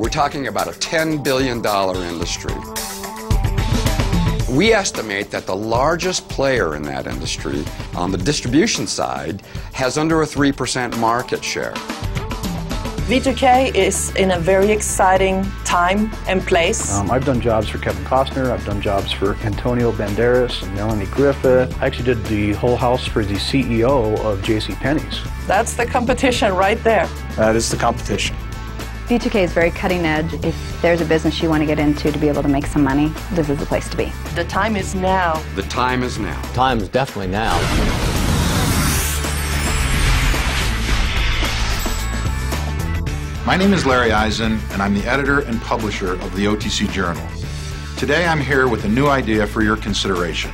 We're talking about a $10 billion industry. We estimate that the largest player in that industry on the distribution side has under a 3% market share. V2K is in a very exciting time and place. Um, I've done jobs for Kevin Costner, I've done jobs for Antonio Banderas and Melanie Griffith. I actually did the whole house for the CEO of J.C. Penney's. That's the competition right there. That is the competition. V2K is very cutting edge. If there's a business you want to get into to be able to make some money, this is the place to be. The time is now. The time is now. Time is definitely now. My name is Larry Eisen, and I'm the editor and publisher of the OTC Journal. Today I'm here with a new idea for your consideration.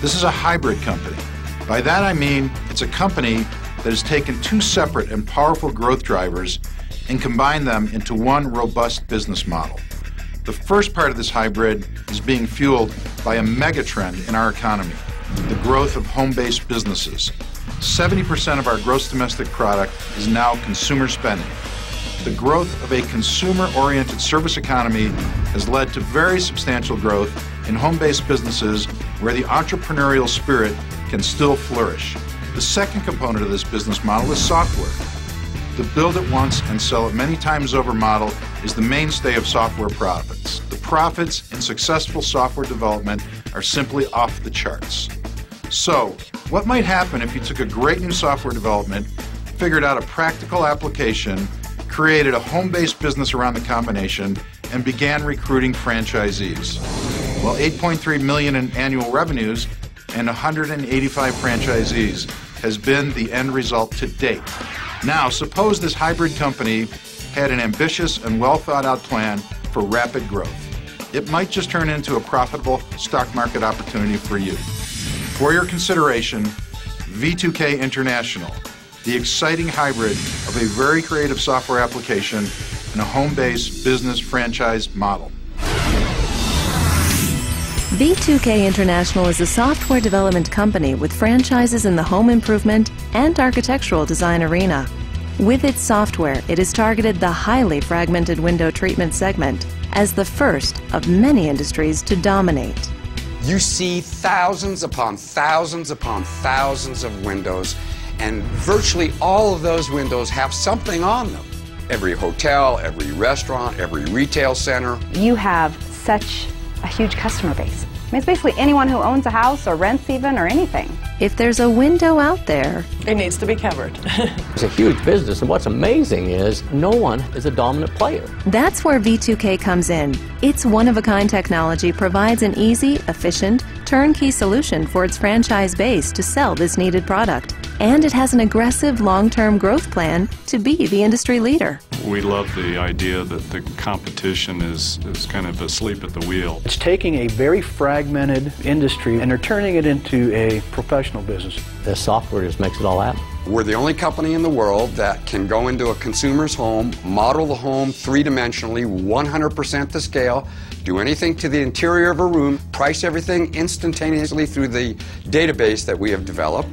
This is a hybrid company. By that I mean it's a company that has taken two separate and powerful growth drivers and combine them into one robust business model. The first part of this hybrid is being fueled by a megatrend in our economy the growth of home based businesses. 70% of our gross domestic product is now consumer spending the growth of a consumer oriented service economy has led to very substantial growth in home based businesses where the entrepreneurial spirit can still flourish. The second component of this business model is software. The build it once and sell it many times over model is the mainstay of software profits. The profits in successful software development are simply off the charts. So, what might happen if you took a great new software development, figured out a practical application, created a home based business around the combination and began recruiting franchisees. Well, 8.3 million in annual revenues and 185 franchisees has been the end result to date. Now, suppose this hybrid company had an ambitious and well thought out plan for rapid growth. It might just turn into a profitable stock market opportunity for you. For your consideration, V2K International the exciting hybrid of a very creative software application and a home based business franchise model. V2K International is a software development company with franchises in the home improvement and architectural design arena. With its software, it has targeted the highly fragmented window treatment segment as the first of many industries to dominate. You see thousands upon thousands upon thousands of windows and virtually all of those windows have something on them. Every hotel, every restaurant, every retail center. You have such a huge customer base. I mean, it's basically anyone who owns a house or rents even or anything. If there's a window out there, it needs to be covered. it's a huge business, and what's amazing is no one is a dominant player. That's where V2K comes in. Its one of a kind technology provides an easy, efficient, turnkey solution for its franchise base to sell this needed product and it has an aggressive long term growth plan to be the industry leader. We love the idea that the competition is, is kind of asleep at the wheel. It's taking a very fragmented industry and they're turning it into a professional business. The software just makes it all happen. We're the only company in the world that can go into a consumer's home, model the home three dimensionally, 100% to scale, do anything to the interior of a room, price everything instantaneously through the database that we have developed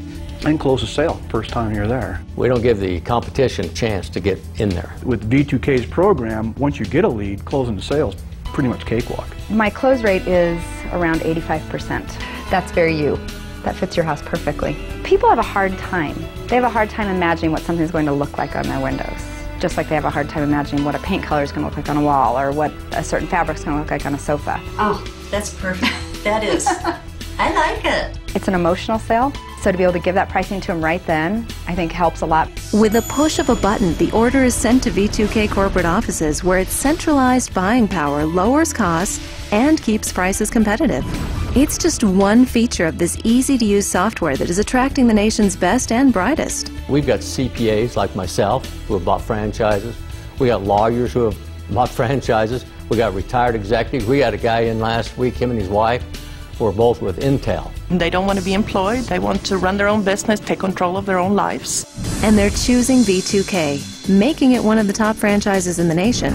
and close a sale first time you're there. We don't give the competition a chance to get in there. With V2K's program, once you get a lead, closing the sales pretty much cakewalk. My close rate is around 85%. That's very you. That fits your house perfectly. People have a hard time. They have a hard time imagining what something's going to look like on their windows. Just like they have a hard time imagining what a paint color is going to look like on a wall or what a certain fabric is going to look like on a sofa. Oh, that's perfect. that is. I like it. It's an emotional sale. So to be able to give that pricing to them right then, I think helps a lot. With a push of a button, the order is sent to V2K corporate offices where its centralized buying power lowers costs and keeps prices competitive. It's just one feature of this easy to use software that is attracting the nation's best and brightest. We've got CPAs like myself who have bought franchises. We got lawyers who have bought franchises. We got retired executives. We had a guy in last week, him and his wife were both with Intel. They don't want to be employed. They want to run their own business, take control of their own lives. And they're choosing V2K, making it one of the top franchises in the nation.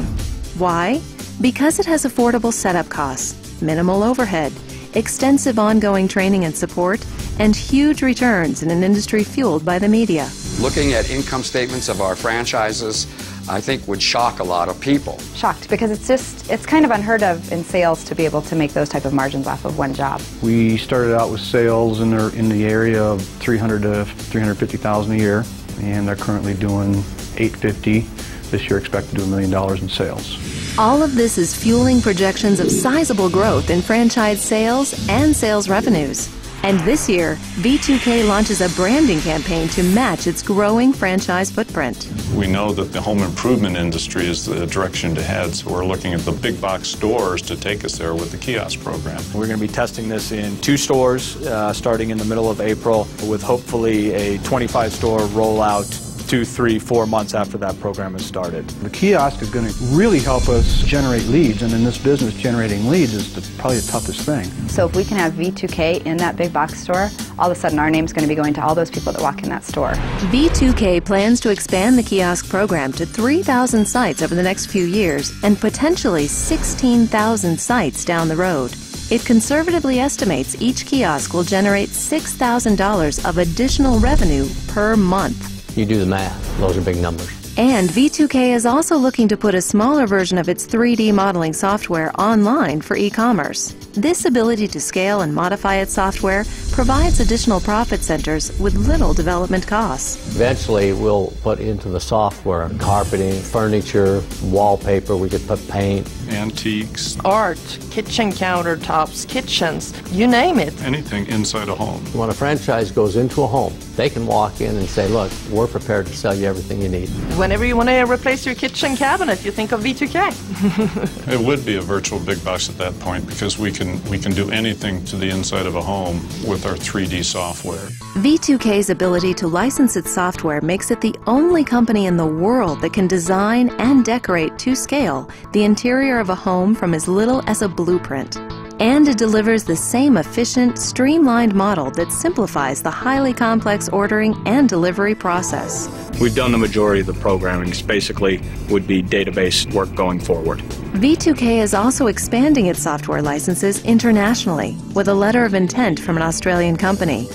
Why? Because it has affordable setup costs, minimal overhead, extensive ongoing training and support, and huge returns in an industry fueled by the media. Looking at income statements of our franchises, I think would shock a lot of people. Shocked because it's just it's kind of unheard of in sales to be able to make those type of margins off of one job. We started out with sales in the, in the area of 300 to 350,000 a year, and they're currently doing 850. This year, expect to do a million dollars in sales. All of this is fueling projections of sizable growth in franchise sales and sales revenues. And this year, V2K launches a branding campaign to match its growing franchise footprint. We know that the home improvement industry is the direction to head, so we're looking at the big box stores to take us there with the kiosk program. We're going to be testing this in two stores uh, starting in the middle of April with hopefully a 25 store rollout two, three, four months after that program has started. The kiosk is going to really help us generate leads, and in this business, generating leads is the, probably the toughest thing. So if we can have V2K in that big box store, all of a sudden our name's going to be going to all those people that walk in that store. V2K plans to expand the kiosk program to 3,000 sites over the next few years and potentially 16,000 sites down the road. It conservatively estimates each kiosk will generate $6,000 of additional revenue per month. You do the math. Those are big numbers. And V2K is also looking to put a smaller version of its 3D modeling software online for e-commerce. This ability to scale and modify its software provides additional profit centers with little development costs. Eventually, we'll put into the software carpeting, furniture, wallpaper, we could put paint. Antiques, Art, kitchen countertops, kitchens, you name it. anything inside a home. When a franchise goes into a home, they can walk in and say, look, we're prepared to sell you everything you need. Whenever you want to replace your kitchen cabinet, you think of V2K. It would be a virtual big box at that point because we can we can do anything to the inside of a home with our 3D software. V2K's ability to license its software makes it the only company in the world that can design and decorate to scale the interior of a home from as little as a blueprint. And it delivers the same efficient, streamlined model that simplifies the highly complex ordering and delivery process. We've done the majority of the programming. It's basically would be database work going forward. V2K is also expanding its software licenses internationally with a letter of intent from an Australian company.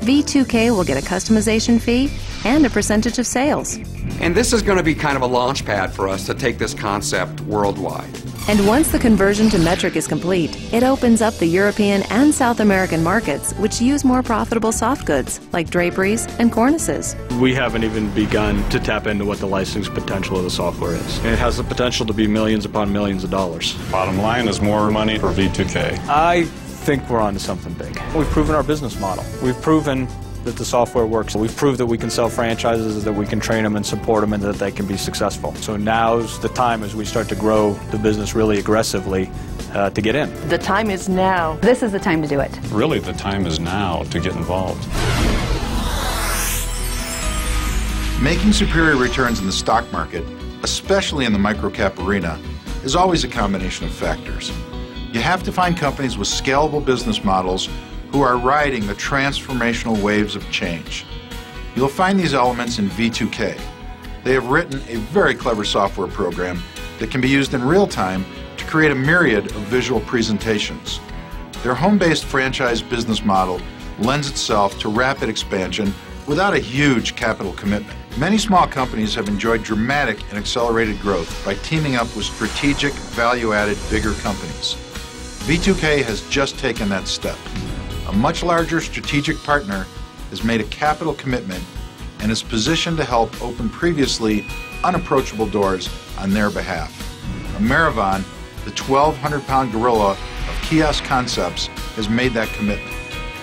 V2K will get a customization fee and a percentage of sales. And this is going to be kind of a launch pad for us to take this concept worldwide. And once the conversion to metric is complete, it opens up the European and South American markets, which use more profitable soft goods like draperies and cornices. We haven't even begun to tap into what the licensing potential of the software is. And it has the potential to be millions upon millions of dollars. Bottom line is more money for V2K. I think we're onto something big. We've proven our business model. We've proven that the software works. We've proved that we can sell franchises, that we can train them and support them, and that they can be successful. So now's the time as we start to grow the business really aggressively uh, to get in. The time is now. This is the time to do it. Really, the time is now to get involved. Making superior returns in the stock market, especially in the microcap arena, is always a combination of factors. You have to find companies with scalable business models who are riding the transformational waves of change. You'll find these elements in V2K. They have written a very clever software program that can be used in real time to create a myriad of visual presentations. Their home based franchise business model lends itself to rapid expansion without a huge capital commitment. Many small companies have enjoyed dramatic and accelerated growth by teaming up with strategic, value added, bigger companies. V2K has just taken that step. A much larger strategic partner has made a capital commitment and is positioned to help open previously unapproachable doors on their behalf. Amerivon, the 1,200 pound gorilla of kiosk concepts, has made that commitment.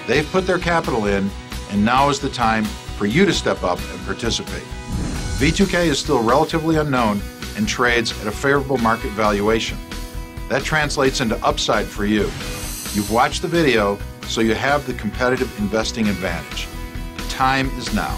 They've put their capital in, and now is the time for you to step up and participate. V2K is still relatively unknown and trades at a favorable market valuation. That translates into upside for you. You've watched the video, so you have the competitive investing advantage. The time is now.